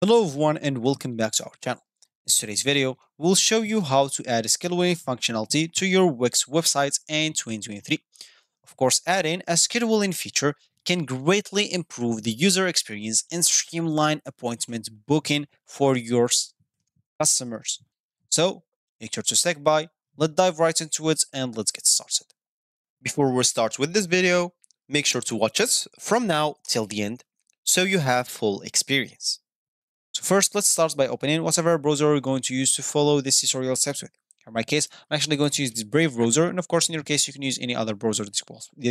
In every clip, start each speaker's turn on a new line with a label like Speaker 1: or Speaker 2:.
Speaker 1: Hello everyone and welcome back to our channel. In today's video, we'll show you how to add a scheduling functionality to your Wix websites in 2023. Of course, adding a scheduling feature can greatly improve the user experience and streamline appointment booking for your customers. So, make sure to stick by, let's dive right into it and let's get started. Before we start with this video, make sure to watch it from now till the end so you have full experience. So first, let's start by opening whatever browser we're going to use to follow this tutorial steps with. In my case, I'm actually going to use the Brave browser, and of course, in your case, you can use any other browser that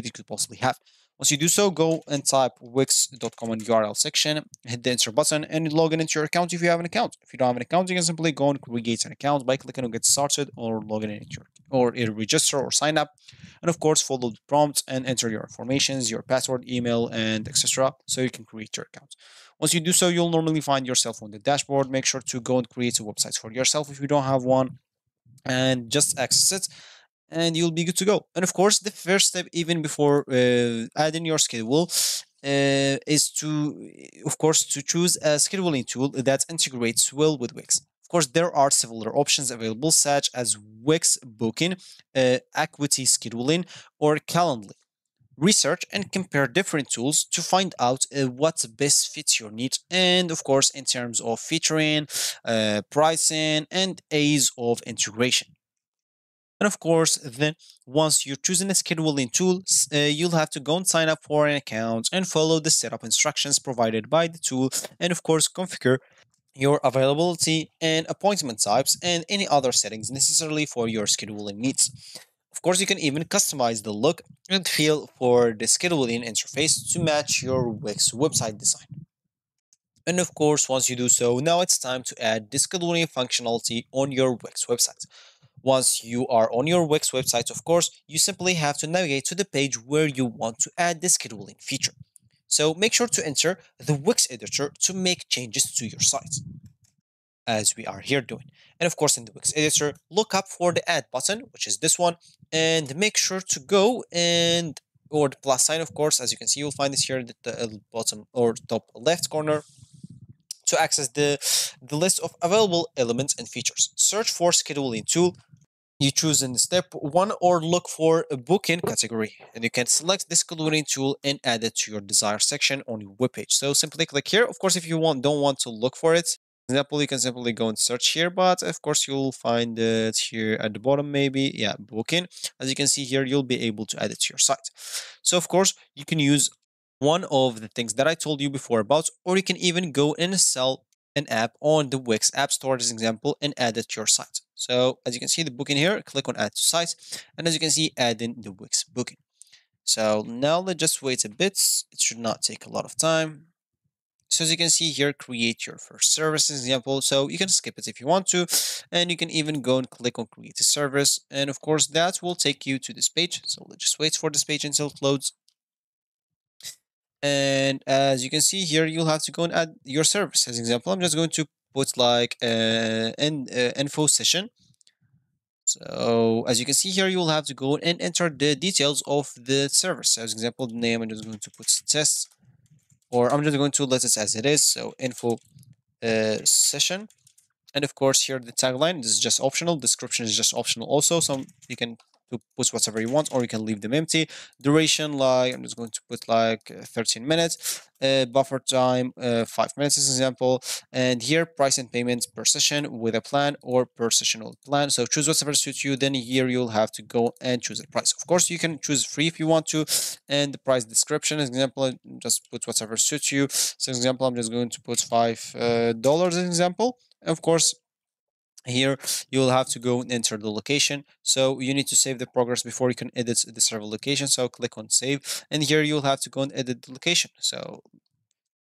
Speaker 1: you could possibly have. Once you do so, go and type wix.com in URL section, hit the enter button, and log in into your account if you have an account. If you don't have an account, you can simply go and create an account by clicking on get started or logging in into your or register or sign up. And of course, follow the prompts and enter your informations, your password, email, and etc. so you can create your account. Once you do so, you'll normally find yourself on the dashboard. Make sure to go and create a website for yourself if you don't have one and just access it and you'll be good to go. And of course, the first step, even before uh, adding your schedule, uh, is to, of course, to choose a scheduling tool that integrates well with Wix. Of course, there are several options available, such as Wix Booking, uh, Acuity Scheduling, or Calendly research and compare different tools to find out uh, what best fits your needs and of course in terms of featuring uh, pricing and ease of integration. And of course then once you're choosing a scheduling tool uh, you'll have to go and sign up for an account and follow the setup instructions provided by the tool and of course configure your availability and appointment types and any other settings necessarily for your scheduling needs of course, you can even customize the look and feel for the scheduling interface to match your Wix website design. And of course, once you do so, now it's time to add the scheduling functionality on your Wix website. Once you are on your Wix website, of course, you simply have to navigate to the page where you want to add the scheduling feature. So make sure to enter the Wix editor to make changes to your site as we are here doing. And of course, in the Wix editor, look up for the add button, which is this one, and make sure to go and or the plus sign, of course, as you can see, you'll find this here at the uh, bottom or top left corner to access the, the list of available elements and features. Search for scheduling tool. You choose in step one or look for a booking category and you can select the scheduling tool and add it to your desired section on your web page. So simply click here. Of course, if you want don't want to look for it, example, you can simply go and search here, but of course you'll find it here at the bottom, maybe, yeah, booking. As you can see here, you'll be able to add it to your site. So of course, you can use one of the things that I told you before about, or you can even go and sell an app on the Wix App Store, as an example, and add it to your site. So as you can see the booking here, click on add to site, and as you can see, add in the Wix booking. So now let's just wait a bit. It should not take a lot of time. So as you can see here, create your first service example. So you can skip it if you want to, and you can even go and click on create a service. And of course, that will take you to this page. So let's just wait for this page until it loads. And as you can see here, you'll have to go and add your service. As example, I'm just going to put like uh, an uh, info session. So as you can see here, you will have to go and enter the details of the service. As example, the name, I'm just going to put test or I'm just going to let it as it is. So info uh, session. And of course, here the tagline this is just optional. Description is just optional also. So you can put whatever you want or you can leave them empty. Duration, like I'm just going to put like uh, 13 minutes. Uh, buffer time, uh, 5 minutes as an example. And here, price and payment per session with a plan or per sessional plan. So choose whatever suits you. Then here you'll have to go and choose the price. Of course, you can choose free if you want to. And the price description, as example, just put whatever suits you. So example, I'm just going to put $5 uh, as an example. Of course, here you'll have to go and enter the location. So you need to save the progress before you can edit the server location. So click on save and here you'll have to go and edit the location. So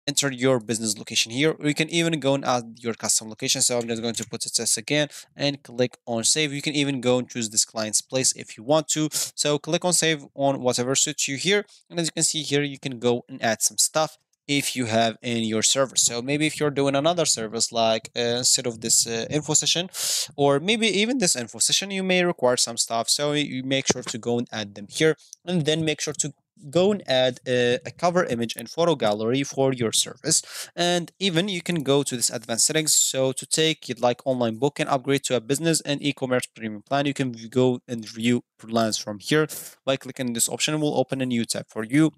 Speaker 1: enter your business location here. You can even go and add your custom location. So i'm just going to put it test again and click on save. You can even go and choose this client's place if you want to. So click on save on whatever suits you here. And as you can see here you can go and add some stuff if you have in your service. So maybe if you're doing another service like uh, instead of this uh, info session or maybe even this info session, you may require some stuff. So you make sure to go and add them here and then make sure to go and add a, a cover image and photo gallery for your service. And even you can go to this advanced settings. So to take you'd like online book and upgrade to a business and e-commerce premium plan, you can go and view plans from here by clicking this option. It will open a new tab for you.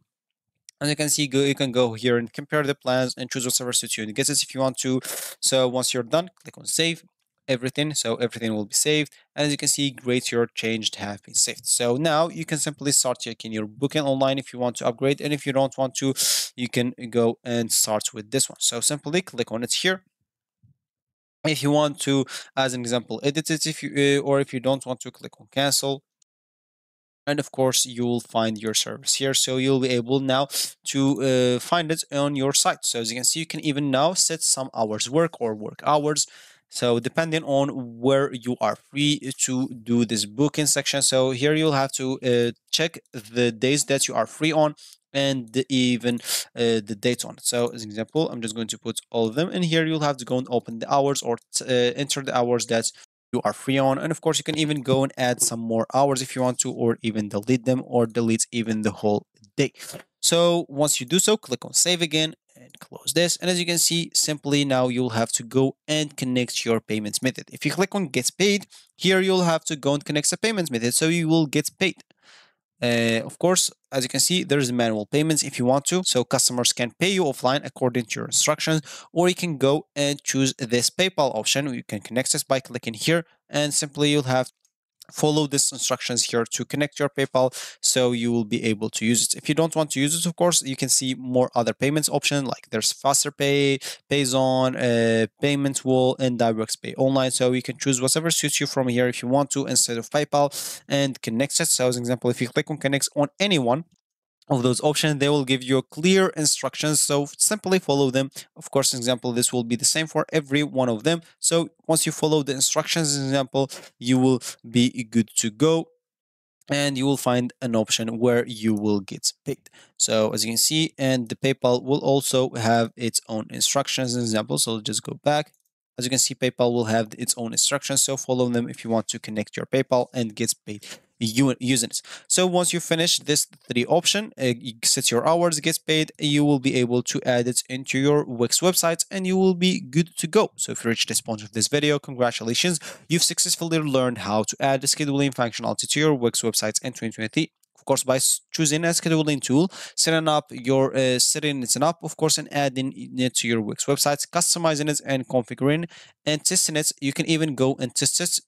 Speaker 1: As you can see, go, you can go here and compare the plans and choose whatever suits you. And gets it if you want to. So once you're done, click on save everything. So everything will be saved. And as you can see great your changed have been saved. So now you can simply start checking your booking online if you want to upgrade. And if you don't want to you can go and start with this one. So simply click on it here. If you want to as an example edit it if you uh, or if you don't want to click on cancel and of course you will find your service here so you'll be able now to uh, find it on your site. So as you can see you can even now set some hours work or work hours. So depending on where you are free to do this booking section so here you'll have to uh, check the days that you are free on and the, even uh, the dates on it. So as an example i'm just going to put all of them in here. You'll have to go and open the hours or uh, enter the hours that you are free on and of course you can even go and add some more hours if you want to or even delete them or delete even the whole day so once you do so click on save again and close this. And as you can see, simply now you'll have to go and connect your payments method. If you click on get paid, here you'll have to go and connect the payments method so you will get paid. Uh, of course, as you can see, there's manual payments if you want to. So customers can pay you offline according to your instructions, or you can go and choose this PayPal option. You can connect this by clicking here and simply you'll have follow these instructions here to connect your PayPal so you will be able to use it. If you don't want to use it, of course, you can see more other payments option like there's Faster Pay, Payzone, uh, Payment Wall, and Direct Pay Online. So you can choose whatever suits you from here if you want to instead of PayPal and connect it. So as an example, if you click on connect on anyone, of those options they will give you a clear instructions so simply follow them. Of course example this will be the same for every one of them. So once you follow the instructions example you will be good to go and you will find an option where you will get paid so as you can see and the paypal will also have its own instructions example. So just go back. As you can see, PayPal will have its own instructions, so follow them if you want to connect your PayPal and get paid using it. So once you finish this three option, uh, you set your hours, gets paid, you will be able to add it into your Wix website and you will be good to go. So if you reached this point of this video, congratulations, you've successfully learned how to add the scheduling functionality to your Wix websites in 2023 of course by choosing a scheduling tool setting up your uh, setting it up of course and adding it to your wix websites customizing it and configuring and testing it you can even go and test it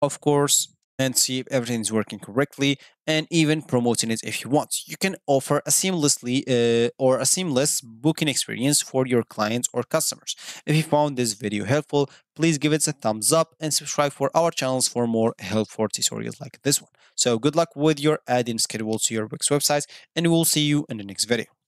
Speaker 1: of course and see if everything is working correctly and even promoting it if you want. You can offer a seamlessly uh, or a seamless booking experience for your clients or customers. If you found this video helpful, please give it a thumbs up and subscribe for our channels for more helpful tutorials like this one. So good luck with your adding schedule to your Wix website and we'll see you in the next video.